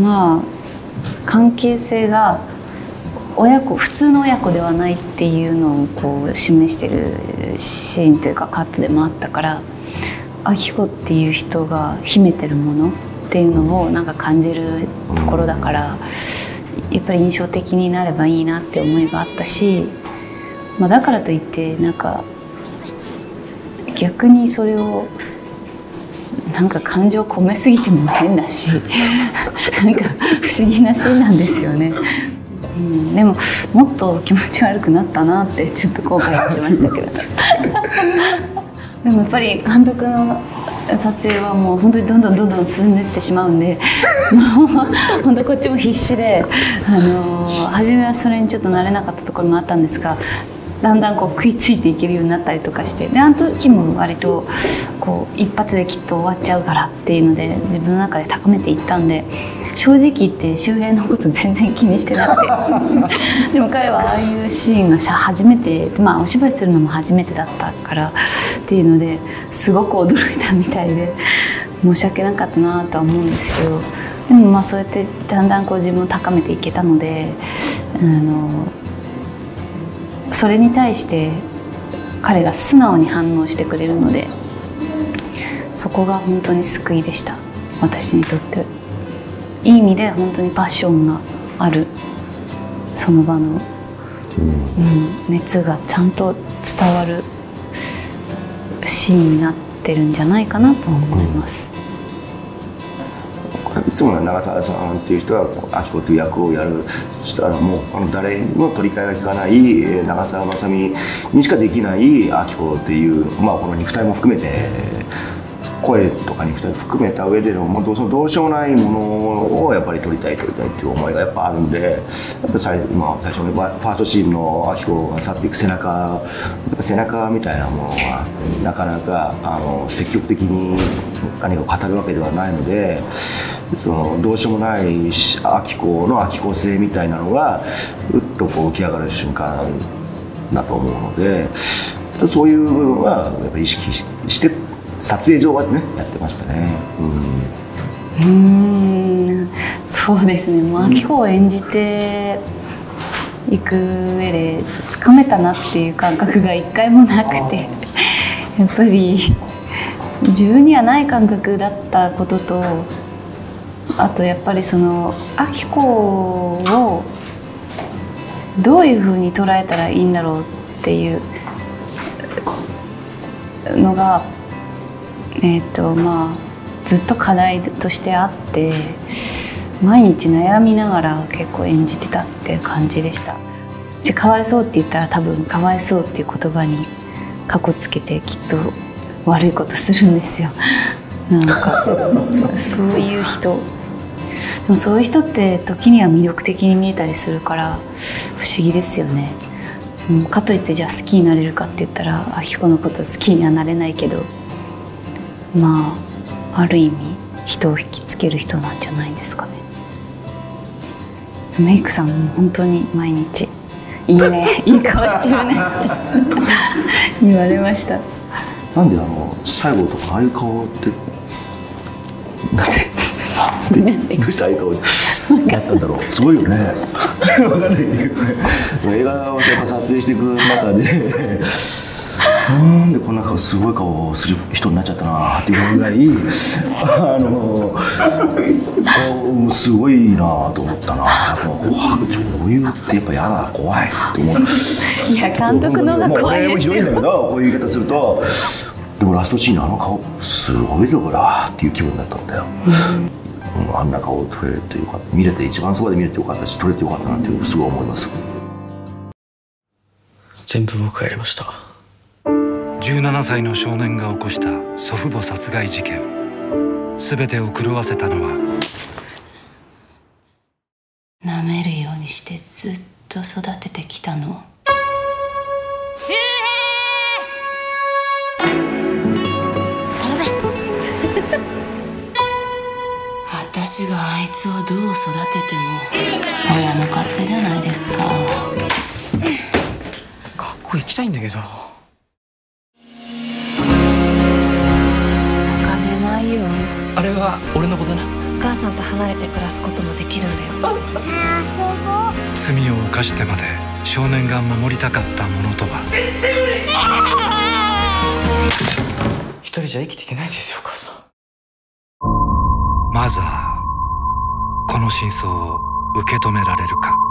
まあ関係性が親子普通の親子ではないっていうのをこう示してるシーンというかカットでもあったから明子っていう人が秘めてるものっていうのをなんか感じるところだからやっぱり印象的になればいいなって思いがあったし、まあ、だからといってなんか逆にそれをなんか感情込めすぎても変だしなんか不思議なシーンなんですよね。うん、でももっと気持ち悪くなったなってちょっと後悔しましたけど でもやっぱり監督の撮影はもう本当にどんどんどんどん進んでいってしまうんでもう本当こっちも必死で、あのー、初めはそれにちょっと慣れなかったところもあったんですがだんだんこう食いついていけるようになったりとかしてであの時も割とこう一発できっと終わっちゃうからっていうので自分の中で高めていったんで正直言って周辺のこと全然気にしてなくて。でも彼はああいうシーンが初めてまあお芝居するのも初めてだったからっていうのですごく驚いたみたいで申し訳なかったなとは思うんですけど。でもまあそうやってだんだんこう自分を高めていけたのであのそれに対して彼が素直に反応してくれるのでそこが本当に救いでした。私にとって。いい意味で本当にパッションがある。その場の、うん、うん、熱がちゃんと伝わるシーンになってるんじゃないかなと思います、いつもの長澤さんっていう人は明子という役をやるしたらもうあの誰も取り替えが効かない長澤まさみにしかできない明子っていう、まあ、この肉体も含めて声とか肉体含めた上でのもうどうしようもないものをやっぱり撮りたい撮りたいっていう思いがやっぱあるんでやっぱ最,、まあ、最初のファーストシーンの明子が去っていく背中背中みたいなものはなかなかあの積極的に何かを語るわけではないので。そのどうしようもない明子の明子性みたいなのがうっとこう浮き上がる瞬間だと思うのでそういう部分はやっぱり意識して撮影上はねやってましたね。うん、そうですね。もう明子を演じていく上でつかめたなっていう感覚が一回もなくて、やっぱり自分にはない感覚だったことと。あとやっぱりその明子をどういうふうに捉えたらいいんだろうっていうのがえっ、ー、とまあずっと課題としてあって毎日悩みながら結構演じてたっていう感じでした。じゃかわいそうって言ったら多分かわいそうっていう言葉にかこつけてきっと悪いことするんですよ。なんか そういう人でもそういう人って時には魅力的に見えたりするから不思議ですよね、うん、かといってじゃあ好きになれるかって言ったらあきこのこと好きにはなれないけどまあある意味人を引きつける人なんじゃないですかね。メイクさんも本当に毎日「いいね いい顔してるね」って言われました。なんであの最後とかああいう顔ってなんでどうしてああいう顔やったんだろう。すごいよね。分かんない映画をやっぱ撮影していく中でなんでこんな顔すごい顔をする人になっちゃったなっていうぐらいあの顔すごいなと思ったな。やっぱこう女優ってやっぱ嫌だ怖いって思う。いや監督の方が怖いですよ。俺もひどいんだけどこういう言い方するとでもラストシーンのあの顔すごいぞこれっていう気分だったんだよ、うん、あんな顔を撮れてよかった。見れて一番そばで見れてよかったし撮れてよかったなっていうすごい思います。全部僕がやりました。17歳の少年が起こした祖父母殺害事件。全てを狂わせたのは舐めるようにしてずっと育ててきたの私があいつをどう育てても親の勝手じゃないですか。学校行きたいんだけど。お金ないよ。あれは俺のことな。お母さんと離れて暮らすこともできるんだよ。あすご罪を犯してまで少年が守りたかったものとは。絶対無理。一人じゃ生きていけないですよ母さん。マザーこの真相を受け止められるか。